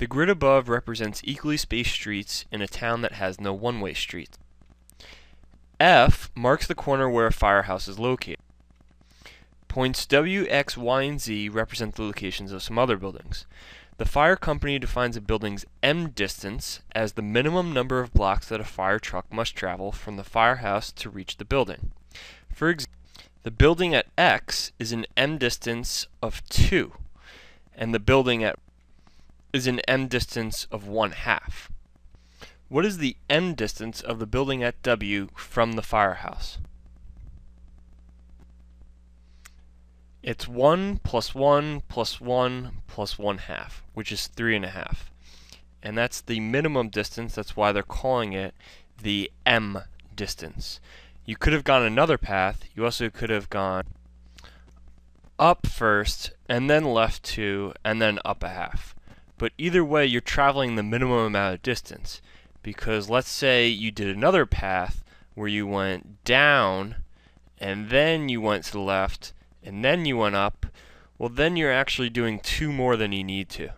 The grid above represents equally spaced streets in a town that has no one-way streets. F marks the corner where a firehouse is located. Points W, X, Y, and Z represent the locations of some other buildings. The fire company defines a building's M distance as the minimum number of blocks that a fire truck must travel from the firehouse to reach the building. For example, the building at X is an M distance of 2, and the building at is an M distance of 1 half. What is the M distance of the building at W from the firehouse? It's 1 plus 1 plus 1 plus 1 half, which is 3 and a half. And that's the minimum distance, that's why they're calling it the M distance. You could have gone another path, you also could have gone up first, and then left 2, and then up a half. But either way, you're traveling the minimum amount of distance. Because let's say you did another path where you went down, and then you went to the left, and then you went up, well then you're actually doing two more than you need to.